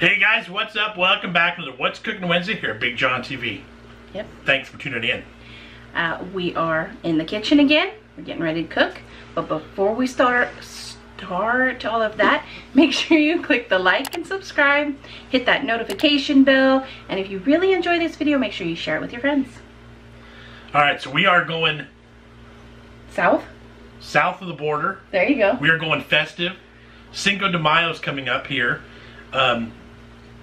Hey guys, what's up? Welcome back to the What's Cooking Wednesday here at BigJon TV. Yep. Thanks for tuning in. Uh, we are in the kitchen again. We're getting ready to cook. But before we start start all of that, make sure you click the like and subscribe, hit that notification bell, and if you really enjoy this video, make sure you share it with your friends. All right, so we are going South? south of the border. There you go. We are going festive. Cinco de Mayo is coming up here. Um,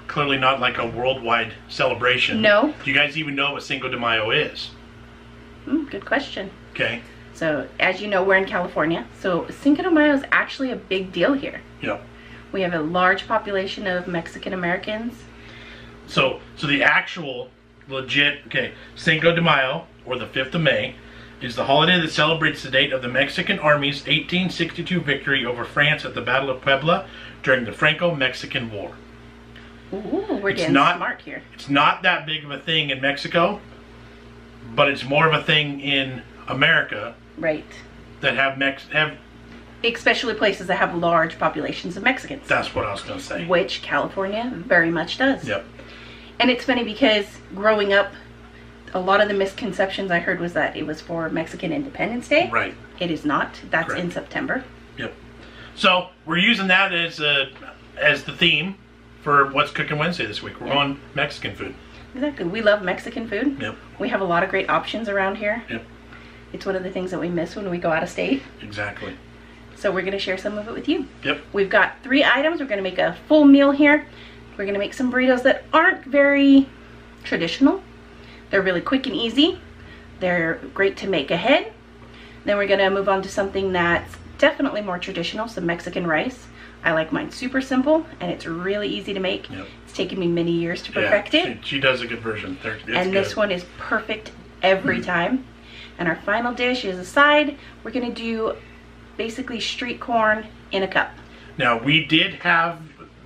clearly not like a worldwide celebration. No. Do you guys even know what Cinco de Mayo is? Mm, good question. Okay. So, as you know, we're in California. So, Cinco de Mayo is actually a big deal here. Yep. We have a large population of Mexican Americans. So, so the actual legit, okay, Cinco de Mayo, or the 5th of May, is the holiday that celebrates the date of the Mexican Army's 1862 victory over France at the Battle of Puebla during the Franco-Mexican War. Ooh, we're It's getting not- smart here. It's not that big of a thing in Mexico, but it's more of a thing in America Right. that have Mex have. Especially places that have large populations of Mexicans. That's what I was gonna say. which California very much does. Yep. And it's funny because growing up, a lot of the misconceptions I heard was that it was for Mexican Independence Day. Right. It is not. That's in September. Yep. So we're using that as a, as the theme for what's cooking Wednesday this week. We're on Mexican food. Exactly. We love Mexican food. Yep. We have a lot of great options around here. Yep. It's one of the things that we miss when we go out of state. Exactly. So we're going to share some of it with you. Yep. We've got three items. We're going to make a full meal here. We're going to make some burritos that aren't very traditional. They're really quick and easy. They're great to make ahead. Then we're going to move on to something that's definitely more traditional, some Mexican rice. I like mine super simple and it's really easy to make. Yep. It's taken me many years to perfect yeah, it. She, she does a good version. It's and good. this one is perfect every hmm. time. And our final dish is a side. We're going to do basically street corn in a cup. Now we did have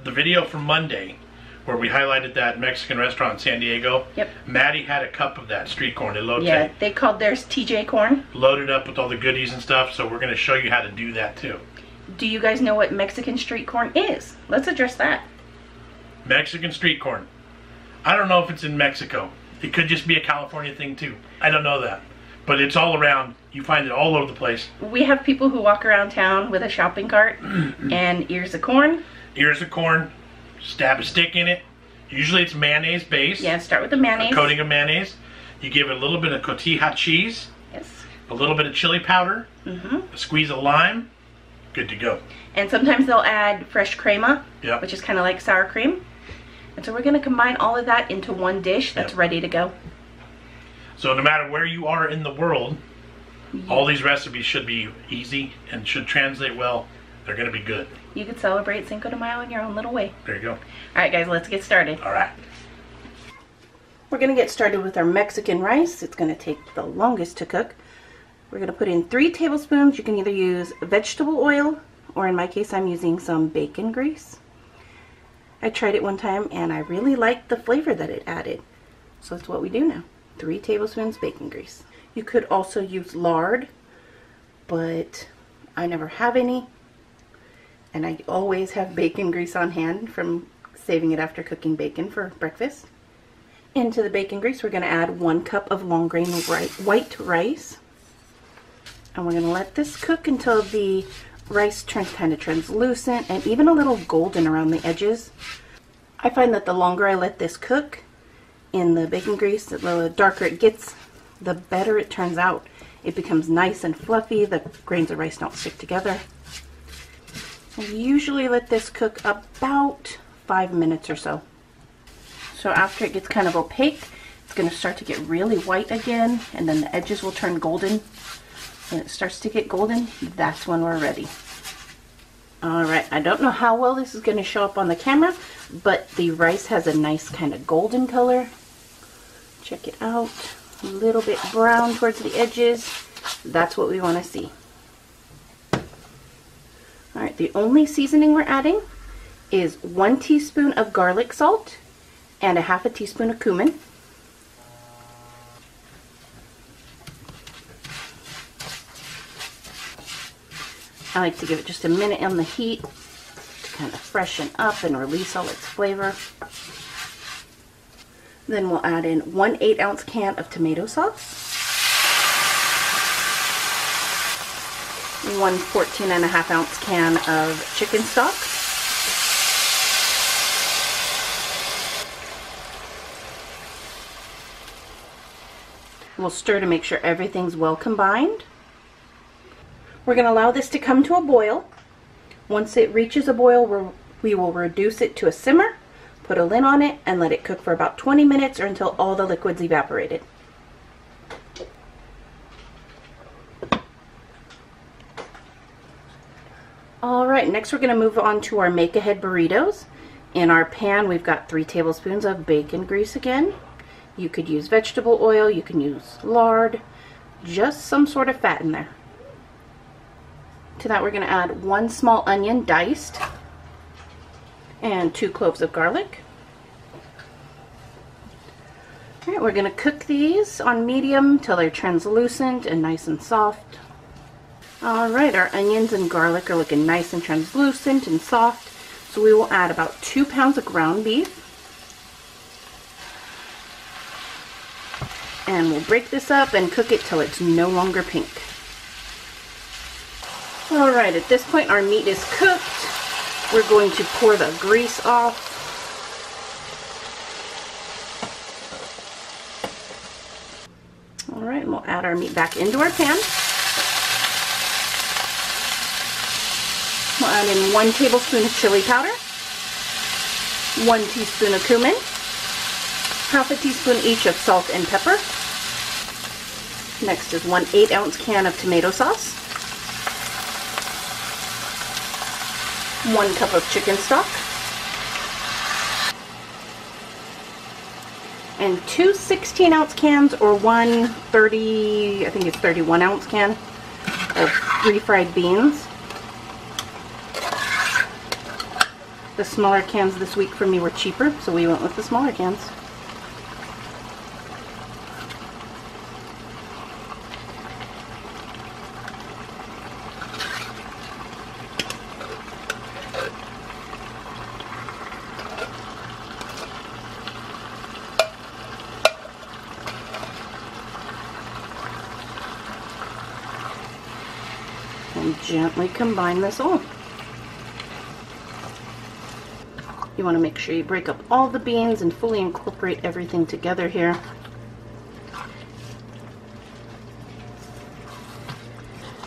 the video from Monday where we highlighted that Mexican restaurant in San Diego. Yep. Maddie had a cup of that street corn elote. Yeah, they called theirs TJ corn. Loaded up with all the goodies and stuff. So we're going to show you how to do that too. Do you guys know what Mexican street corn is? Let's address that. Mexican street corn. I don't know if it's in Mexico. It could just be a California thing too. I don't know that. But it's all around. You find it all over the place. We have people who walk around town with a shopping cart and ears of corn. Ears of corn, stab a stick in it. Usually it's mayonnaise based. Yeah, start with the A mayonnaise. coating of mayonnaise. You give it a little bit of cotija cheese, Yes. a little bit of chili powder, hmm a squeeze of lime. Good to go. And sometimes they'll add fresh crema, Yep. which is kind of like sour cream. And so we're going to combine all of that into one dish that's Yep. ready to go. So no matter where you are in the world, all these recipes should be easy and should translate well. They're going to be good. You could celebrate Cinco de Mayo in your own little way. There you go. All right, guys, let's get started. All right. We're going to get started with our Mexican rice. It's going to take the longest to cook. We're going to put in three tablespoons. You can either use vegetable oil, or in my case, I'm using some bacon grease. I tried it one time and I really liked the flavor that it added. So that's what we do now. Three tablespoons bacon grease. You could also use lard, but I never have any. And I always have bacon grease on hand from saving it after cooking bacon for breakfast. Into the bacon grease, we're going to add one cup of long grain white rice. And we're going to let this cook until the rice turns kind of translucent and even a little golden around the edges. I find that the longer I let this cook in the bacon grease, the darker it gets, the better it turns out. It becomes nice and fluffy, the grains of rice don't stick together. I usually let this cook about five minutes or so. So after it gets kind of opaque, it's going to start to get really white again, and then the edges will turn golden. It starts to get golden, that's when we're ready. Alright, I don't know how well this is going to show up on the camera, but the rice has a nice kind of golden color. Check it out. A little bit brown towards the edges. That's what we want to see. Alright, the only seasoning we're adding is one teaspoon of garlic salt and a half a teaspoon of cumin. I like to give it just a minute on the heat to kind of freshen up and release all its flavor. Then we'll add in one 8 ounce can of tomato sauce. One 14 and a half ounce can of chicken stock. We'll stir to make sure everything's well combined. We're going to allow this to come to a boil. Once it reaches a boil, we will reduce it to a simmer, put a lid on it, and let it cook for about 20 minutes or until all the liquid's evaporated. Alright, next we're going to move on to our make-ahead burritos. In our pan, we've got three tablespoons of bacon grease again. You could use vegetable oil, you can use lard, just some sort of fat in there. To that we're going to add one small onion diced and two cloves of garlic. Alright, we're going to cook these on medium till they're translucent and nice and soft. Alright, our onions and garlic are looking nice and translucent and soft. So we will add about two pounds of ground beef. And we'll break this up and cook it till it's no longer pink. Alright, at this point our meat is cooked. We're going to pour the grease off. Alright, we'll add our meat back into our pan. We'll add in one tablespoon of chili powder, one teaspoon of cumin, half a teaspoon each of salt and pepper. Next is one 8 ounce can of tomato sauce, one cup of chicken stock, and two 16 ounce cans or one 30, I think it's 31 ounce can of refried beans. The smaller cans this week for me were cheaper, so we went with the smaller cans. and gently combine this all. You want to make sure you break up all the beans and fully incorporate everything together here.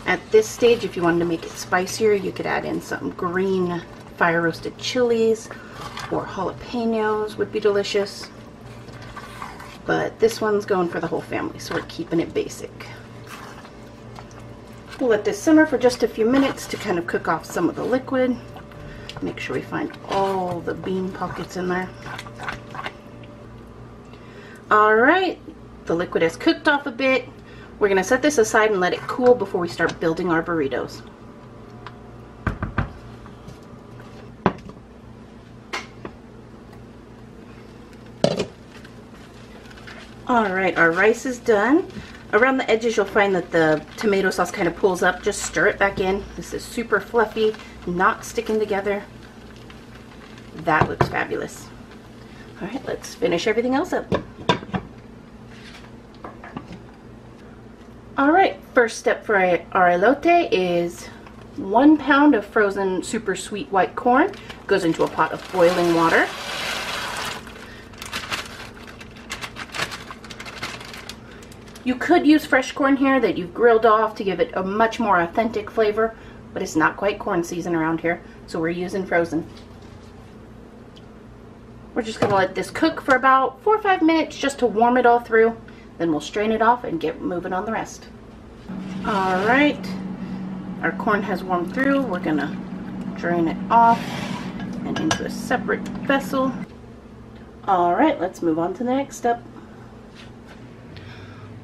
At this stage, if you wanted to make it spicier, you could add in some green fire roasted chilies or jalapenos would be delicious. But this one's going for the whole family, so we're keeping it basic. We'll let this simmer for just a few minutes to kind of cook off some of the liquid. Make sure we find all the bean pockets in there. Alright, the liquid has cooked off a bit. We're going to set this aside and let it cool before we start building our burritos. Alright, our rice is done. Around the edges you'll find that the tomato sauce kind of pulls up. Just stir it back in. This is super fluffy, not sticking together. That looks fabulous. Alright, let's finish everything else up. Alright, first step for our elote is one pound of frozen super sweet white corn. Goes into a pot of boiling water. You could use fresh corn here that you've grilled off to give it a much more authentic flavor, but it's not quite corn season around here, so we're using frozen. We're just to let this cook for about four or five minutes just to warm it all through. Then we'll strain it off and get moving on the rest. All right, our corn has warmed through. We're to drain it off and into a separate vessel. All right, let's move on to the next step.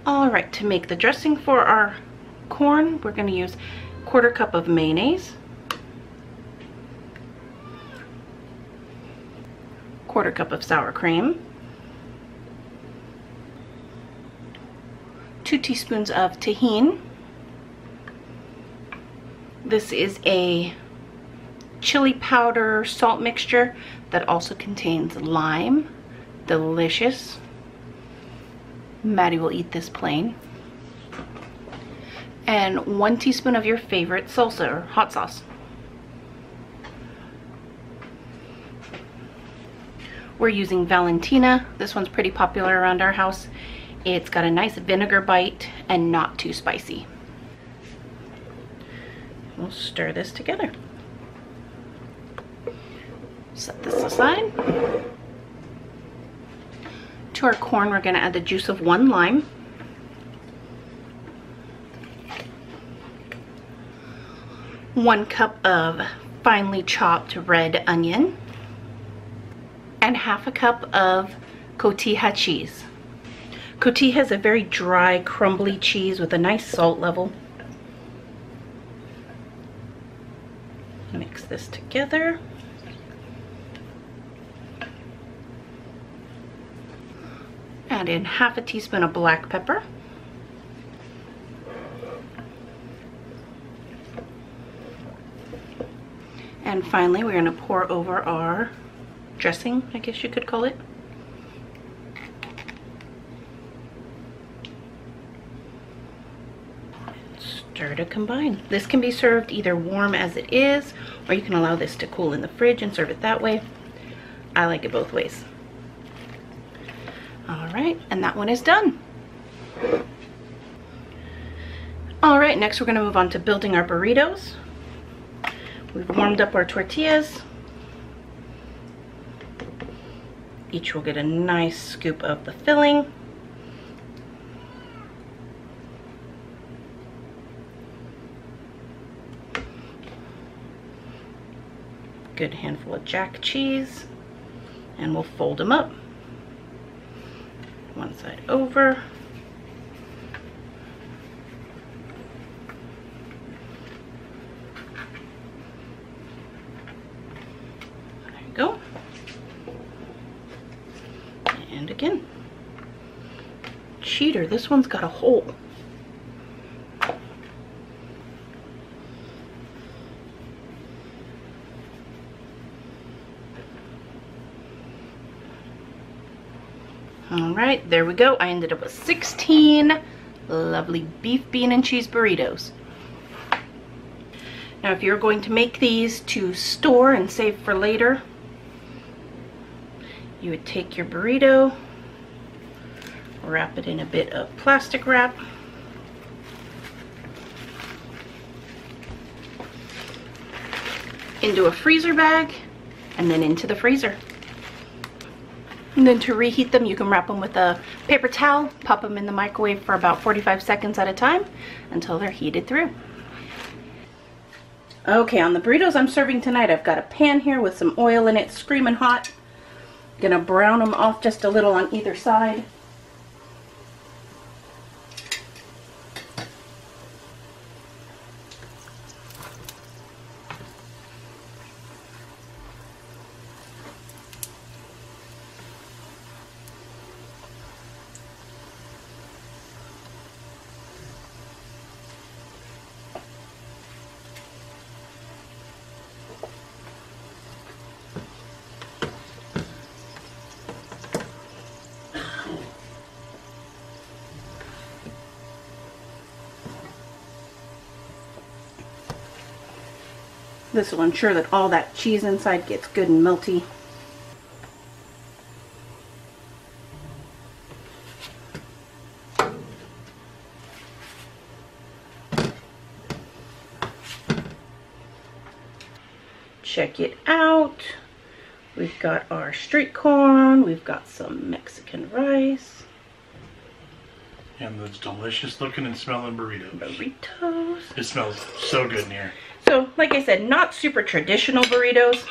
All right, to make the dressing for our corn, we're going to use quarter cup of mayonnaise, quarter cup of sour cream, two teaspoons of Tajín. This is a chili powder salt mixture that also contains lime. Delicious. Maddie will eat this plain. And one teaspoon of your favorite salsa or hot sauce. We're using Valentina. This one's pretty popular around our house. It's got a nice vinegar bite and not too spicy. We'll stir this together. Set this aside. To our corn, we're gonna add the juice of one lime. One cup of finely chopped red onion. And half a cup of cotija cheese. Cotija is a very dry, crumbly cheese with a nice salt level. Mix this together. Add in half a teaspoon of black pepper. And finally, we're gonna pour over our dressing, I guess you could call it. Stir to combine. This can be served either warm as it is, or you can allow this to cool in the fridge and serve it that way. I like it both ways. All right, and that one is done. All right, next we're gonna move on to building our burritos. We've warmed up our tortillas. Each will get a nice scoop of the filling. Good handful of jack cheese. And we'll fold them up. One side over. There you go. And again. Cheater, this one's got a hole. All right, there we go. I ended up with 16 lovely beef, bean, and cheese burritos. Now, if you're going to make these to store and save for later, you would take your burrito, wrap it in a bit of plastic wrap, into a freezer bag, and then into the freezer. And then to reheat them, you can wrap them with a paper towel, pop them in the microwave for about 45 seconds at a time until they're heated through. Okay, on the burritos I'm serving tonight, I've got a pan here with some oil in it, screaming hot. Gonna brown them off just a little on either side. This will ensure that all that cheese inside gets good and melty. Check it out. We've got our street corn. We've got some Mexican rice. And those delicious looking and smelling burritos. Burritos. It smells so good in here. So, like I said, not super traditional burritos,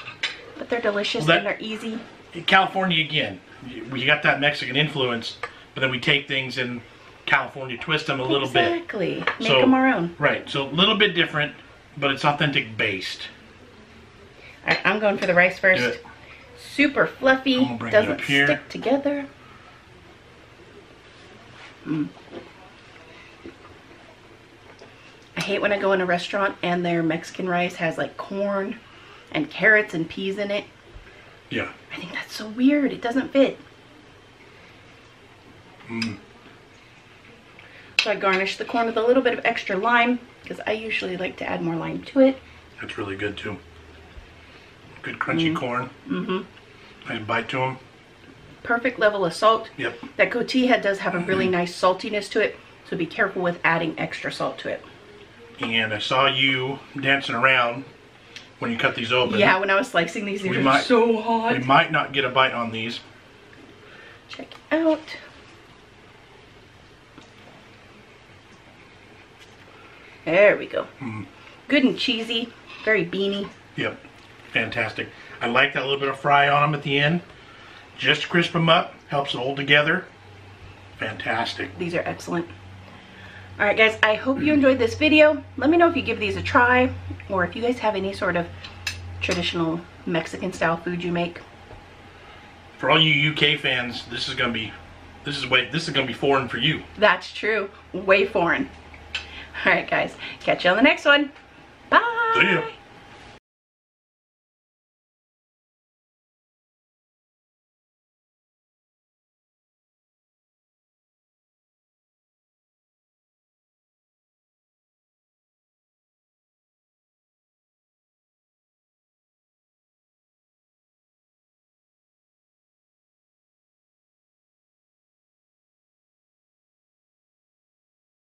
but they're delicious Well, that- and they're easy. California again, we got that Mexican influence, but then we take things in California, twist them a little bit. Exactly. Make So- them our own. Right, so a little bit different, but it's authentic based. All right, I'm going for the rice first. Super fluffy, doesn't stick together. Mm. I hate when I go in a restaurant and their Mexican rice has like corn and carrots and peas in it. Yeah. I think that's so weird. It doesn't fit. Mm. So I garnish the corn with a little bit of extra lime because I usually like to add more lime to it. That's really good too. Good crunchy corn. Mm-hmm. Nice bite to them. Perfect level of salt. Yep. That cotija does have a really nice saltiness to it, so be careful with adding extra salt to it. And I saw you dancing around when you cut these open. Yeah, when I was slicing these, these We are might- so hot. We might not get a bite on these. Check it out. There we go. Mm. Good and cheesy, very beany. Yep. Fantastic. I like that little bit of fry on them at the end. Just to crisp them up. Helps it hold together. Fantastic. These are excellent. All right, guys, I hope you enjoyed this video. Let me know if you give these a try or if you guys have any sort of traditional Mexican style food you make. For all you UK fans, this is gonna be this is way this is gonna be foreign for you. That's true. Way foreign. All right, guys. Catch you on the next one. Bye. See ya.